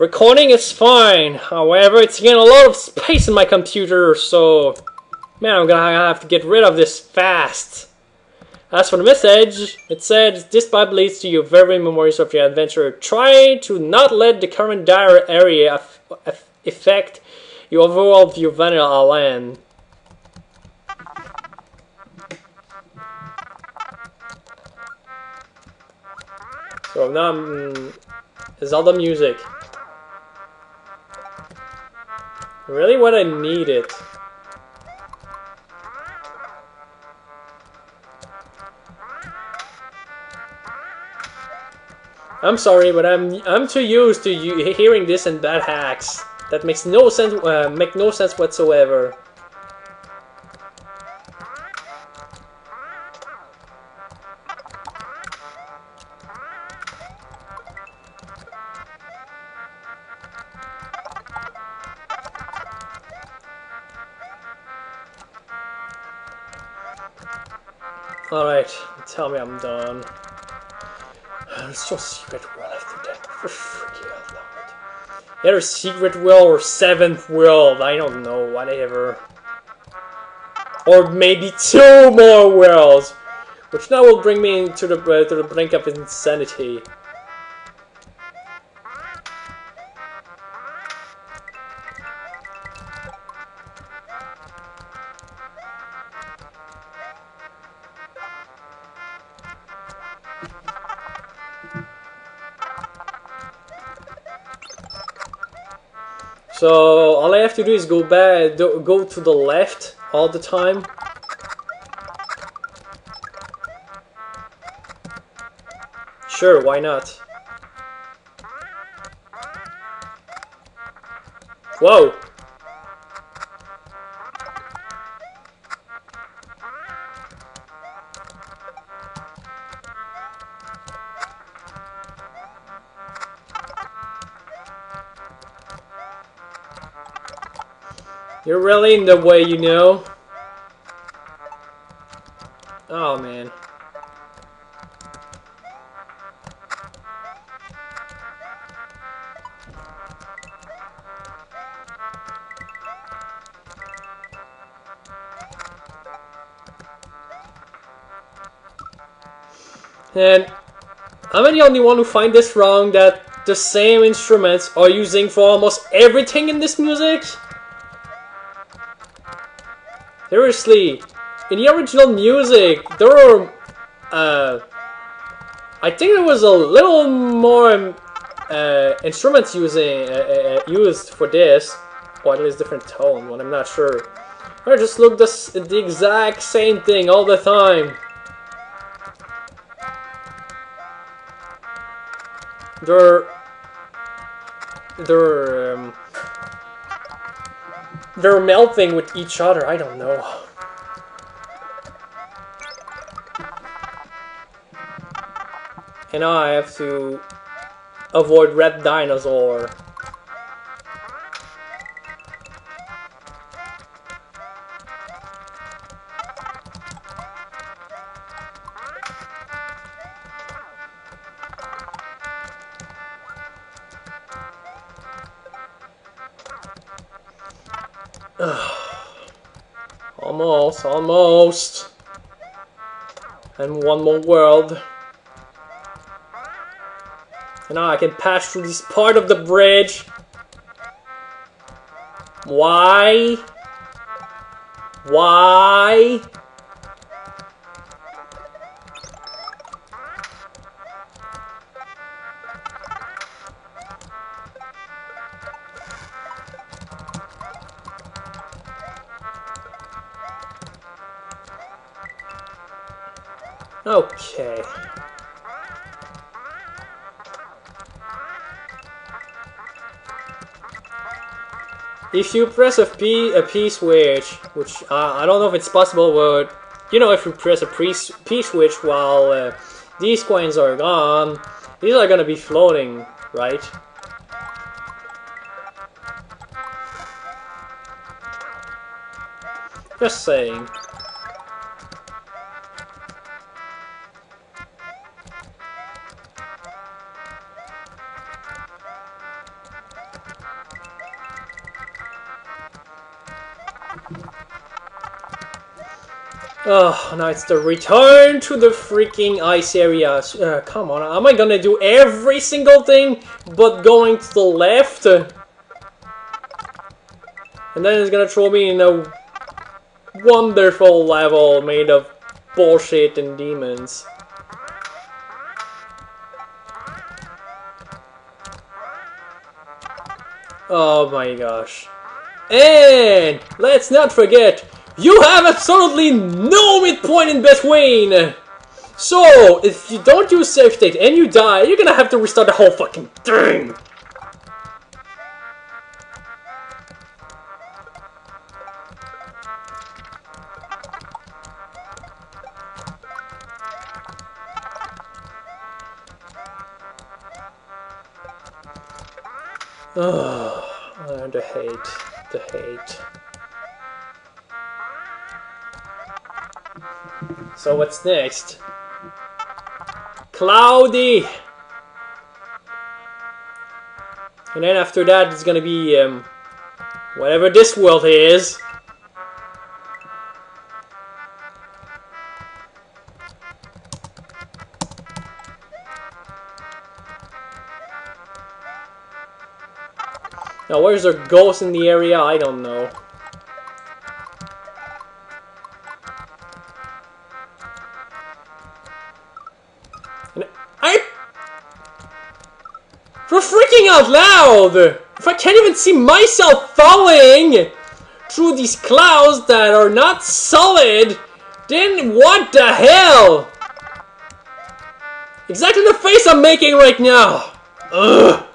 Recording is fine, however, it's getting a lot of space in my computer, so... Man, I'm gonna have to get rid of this fast. As for the message, it said, This Bible leads to your very memories of your adventure. Try to not let the current dire area affect your overall view of Vanilla Land. So now um, Zelda music. Really what I needed. I'm sorry, but I'm I'm too used to hearing this and bad hacks. That makes no sense. Uh, make no sense whatsoever. Alright, tell me I'm done. There's no secret will after that. For freaking out loud. Either secret will or seventh world. I don't know, whatever. Or maybe two more worlds. Which now will bring me to the, uh, to the brink of insanity. So all I have to do is go back, go to the left all the time. Sure, why not? Whoa! You're really in the way, you know. Oh, man. And am I the only one who find this wrong that the same instruments are using for almost everything in this music? Seriously, in the original music, there were, uh, I think there was a little more uh, instruments using uh, uh, used for this, or at least different tone, but I'm not sure. I just look the exact same thing all the time. They're they're um, they're melting with each other, I don't know. And now I have to avoid red dinosaur. almost, almost. And one more world. And now I can pass through this part of the bridge. Why? Why? If you press a P, a P switch, which uh, I don't know if it's possible, but you know if you press a P, switch while uh, these coins are gone, these are gonna be floating, right? Just saying. Oh, now it's the return to the freaking ice area. Uh, come on, am I gonna do every single thing but going to the left? And then it's gonna throw me in a wonderful level made of bullshit and demons. Oh my gosh. And let's not forget, you have absolutely no midpoint in between! So, if you don't use save state and you die, you're gonna have to restart the whole fucking thing! Oh, the hate, the hate. So what's next? Cloudy! And then after that it's gonna be, um, whatever this world is. Now, where's there ghosts in the area? I don't know. And I... For freaking out loud! If I can't even see myself falling through these clouds that are not solid, then what the hell? Exactly the face I'm making right now! Ugh!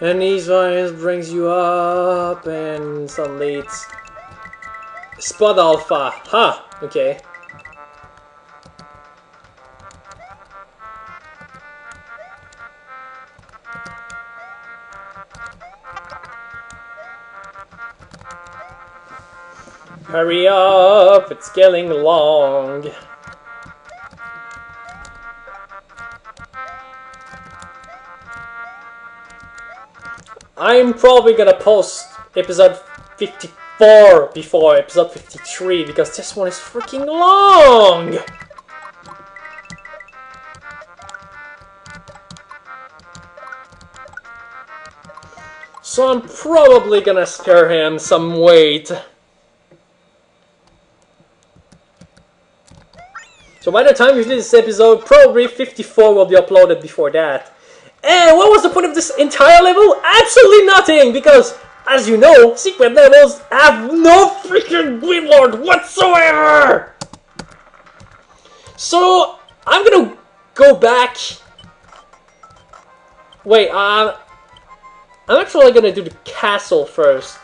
And these vines brings you up and suddenly it's Spud Alpha. Huh, okay. Hurry up, it's getting long. I'm probably gonna post episode 54 before episode 53 because this one is freaking long! So I'm probably gonna spare him some weight. So by the time you see this episode, probably 54 will be uploaded before that. And what was the point of this entire level? Absolutely nothing, because, as you know, secret levels have no freaking Grimlord whatsoever! So, I'm gonna go back... Wait, uh, I'm actually gonna do the castle first.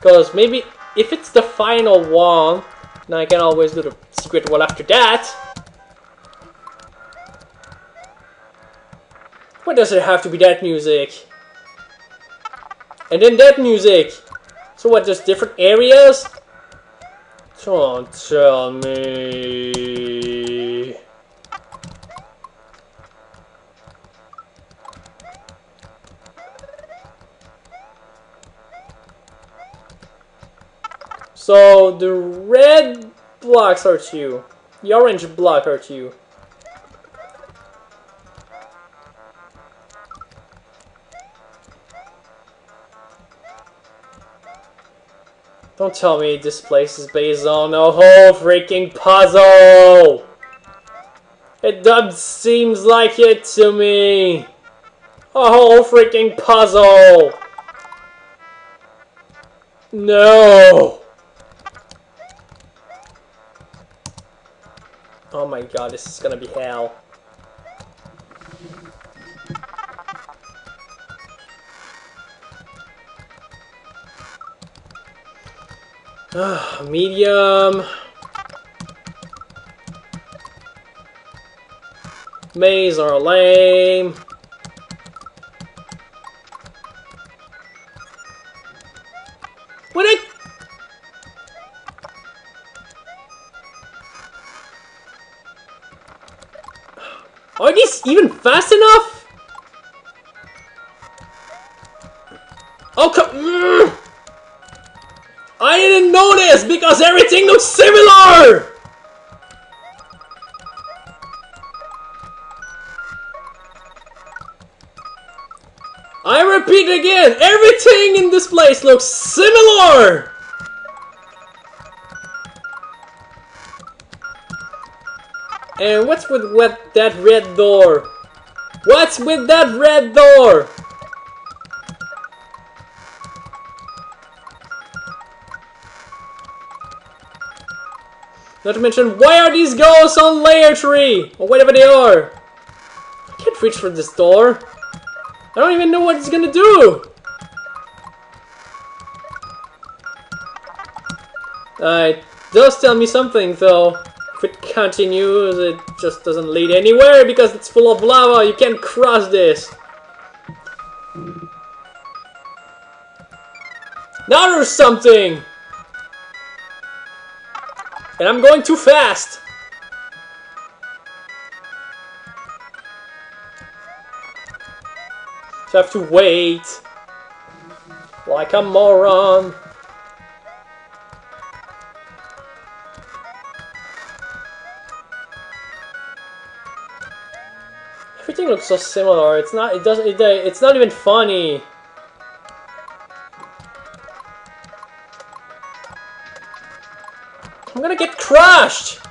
Because maybe, if it's the final one, then I can always do the secret one after that. Why does it have to be that music? And then that music! So what, there's different areas? Don't tell me... So, the red blocks hurt you. The orange block hurt you. Don't tell me this place is based on a whole freaking puzzle! It does seems like it to me! A whole freaking puzzle! No! Oh my god, this is gonna be hell. Ah, medium. Maze are lame. What. Are these even fast enough? Because everything looks similar! I repeat again, everything in this place looks similar! And what's with that red door? What's with that red door? Not to mention, why are these ghosts on layer 3? Or whatever they are? I can't reach for this door. I don't even know what it's gonna do! Uh, it does tell me something, though. If it continues, it just doesn't lead anywhere because it's full of lava. You can't cross this. Now there's something! And I'm going too fast! So I have to wait. Like a moron. Everything looks so similar. It's not. It doesn't. It, it's not even funny. I'm gonna get crushed!